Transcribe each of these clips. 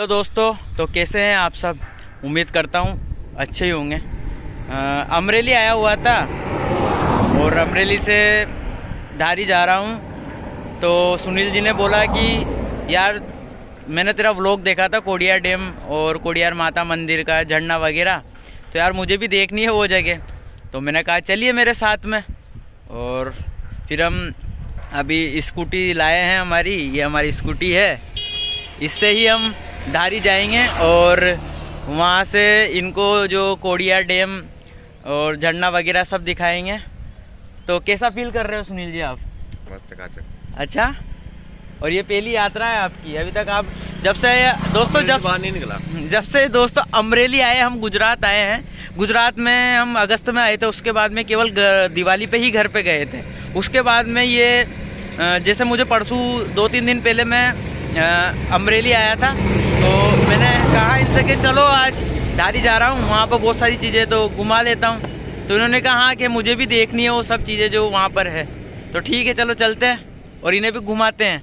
Hello दोस्तों तो कैसे हैं आप सब? उम्मीद करता हूँ अच्छे ही होंगे। अमरेली आया हुआ था और अमरेली से धारी जा रहा हूँ। तो सुनील जी ने बोला कि, यार, मैंने तेरा व्लॉग देखा था कोडियार डैम और कोडियार माता मंदिर का झरना वगैरह। तो यार, मुझे भी देखनी है वो जगह। तो मैंने कहा, चलिए मेरे साथ में। और फिर हम अभी स्कूटी लाए हैं हमारी, ये हमारी स्कूटी है। इससे ही हम धारी जाएँगे और वहाँ से इनको जो कोडिया डैम और झरना वगैरह सब दिखाएँगे। तो कैसा फील कर रहे हो सुनील जी आप? अच्छा? और ये पहली यात्रा है आपकी। अभी तक आप जब से दोस्तों जब नहीं निकला। जब से दोस्तों अमरेली आए हम गुजरात आए हैं। गुजरात में हम अगस्त में आए थे उसके बाद में केवल दिवाली पे ही घर पे गए थे। उसके बाद में ये जैसे मुझे परसों दो तीन दिन पहले मैं अमरेली आया था तो मैंने कहा इनसे कि चलो आज धारी जा रहा हूँ, वहाँ पर बहुत सारी चीज़ें तो घुमा लेता हूँ। तो इन्होंने कहा हाँ कि मुझे भी देखनी है वो सब चीज़ें जो वहाँ पर है। तो ठीक है, चलो चलते हैं और इन्हें भी घुमाते हैं।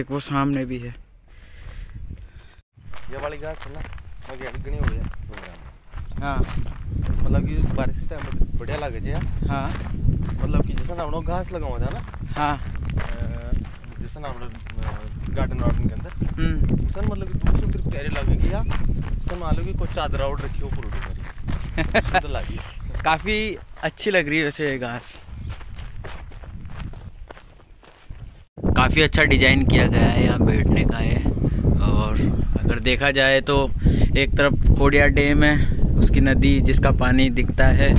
एक वो सामने भी है। ये वाली घास है ना गणी हो गया हाँ। मतलब कि बारिश के टाइम बढ़िया लगे छे हाँ। मतलब कि जैसा हमने घास लगावा था ना हाँ। जैसा ना हमने गार्डन वार्डन के अंदर। हम्म। सर मतलब कि दूसरी तरफ़ प्यारे लगेगी या सर मान लो कि कोई चादर आउट रखी हो पूरी शुद्ध लगी काफ़ी अच्छी लग रही है वैसे ये घास। काफ़ी अच्छा डिज़ाइन किया गया है यहाँ बैठने का है और अगर देखा जाए तो एक तरफ़ कोडिया डैम है, उसकी नदी जिसका पानी दिखता है,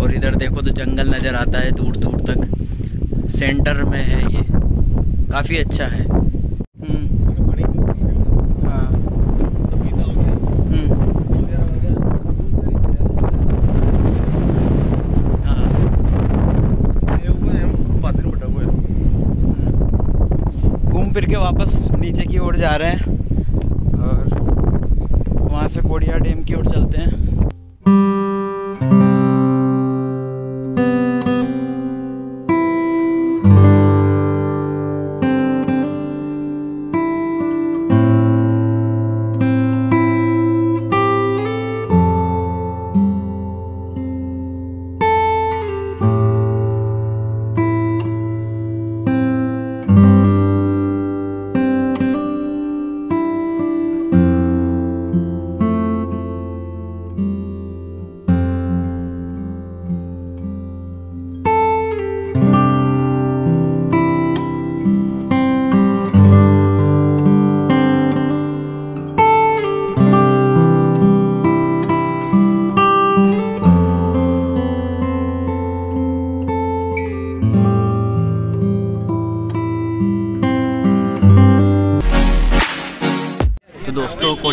और इधर देखो तो जंगल नज़र आता है दूर दूर तक। सेंटर में है ये। काफ़ी अच्छा है हम्म, पानी हाँ पपीता हो गया हम्म, वगैरह वगैरह हाँ ये हुआ है हम पादरी बटा हुआ है घूम फिर के वापस नीचे की ओर जा रहे हैं और वहाँ से कोडिया डैम की ओर चलते हैं।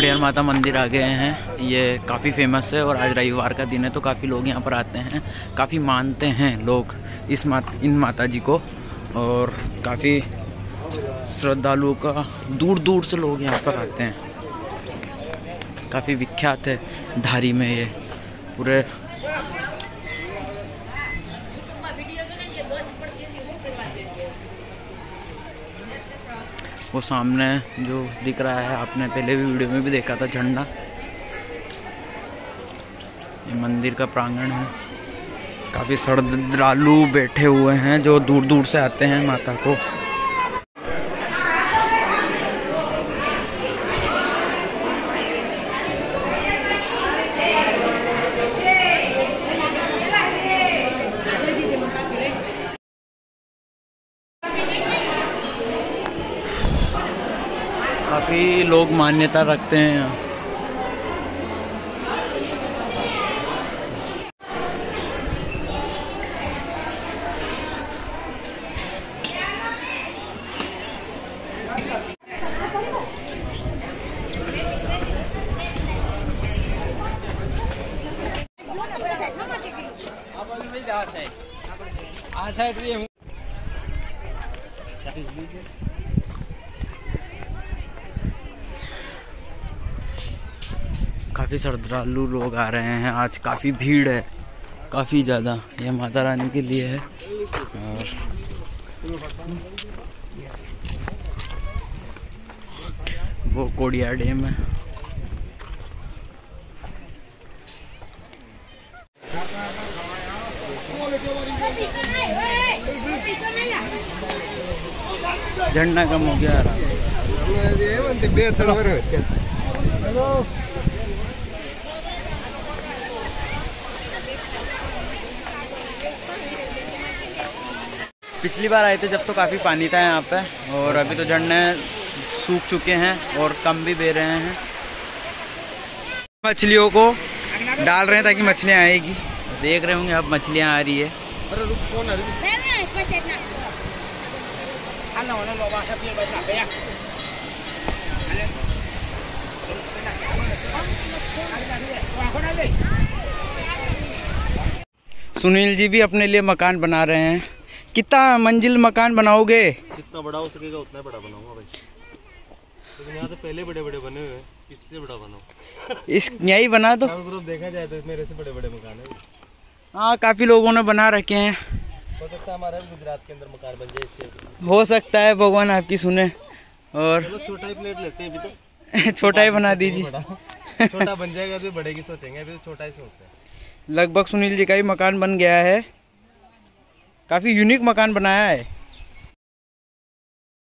दोस्तों माता मंदिर आ गए हैं। ये काफ़ी फ़ेमस है और आज रविवार का दिन है तो काफ़ी लोग यहाँ पर आते हैं। काफ़ी मानते हैं लोग इस मात, इन माता जी को और काफ़ी श्रद्धालुओं का दूर दूर से लोग यहाँ पर आते हैं। काफ़ी विख्यात है धारी में ये पूरे वो सामने जो दिख रहा है, आपने पहले भी वीडियो में भी देखा था झंडा। ये मंदिर का प्रांगण है। काफ़ी श्रद्धालु बैठे हुए हैं जो दूर दूर से आते हैं माता को। काफ़ी लोग मान्यता रखते हैं यहाँ काफ़ी श्रद्धालु लोग आ रहे हैं। आज काफ़ी भीड़ है। काफ़ी ज़्यादा। ये माता रानी के लिए है। और वो कोडिया डैम है। झंडा कम हो गया। यार पिछली बार आए थे जब तो काफ़ी पानी था यहाँ पे और अभी तो झंडे सूख चुके हैं और कम भी बह रहे हैं। मछलियों को डाल रहे हैं ताकि मछलियाँ आएगी। देख रहे होंगे अब मछलियाँ आ रही है। अरे रुक कौन है सुनील जी भी अपने लिए मकान बना रहे हैं। कितना मंजिल मकान बनाओगे? जितना बड़ा हो सकेगा उतना बड़ा बनाऊँगा भाई। यहाँ तो पहले बड़े बड़े बने हुए हैं। किससे बड़ा बनाऊँ? इस यही बना दो। चारों देखा जाए तो मेरे से बड़े बड़े मकान है। हाँ काफ़ी लोगों ने बना रखे हैं। हो सकता है हमारा भी गुजरात के अंदर मकान बन जाए हो सकता है भगवान आपकी सुने। और छोटा ही प्लेट लेते हैं अभी तो। छोटा ही बना दीजिए। छोटा बन जाएगा अभी बड़े की सोचेंगे अभी तो छोटा ही सोचते हैं। लगभग सुनील जी का ही मकान बन गया है। काफ़ी यूनिक मकान बनाया है।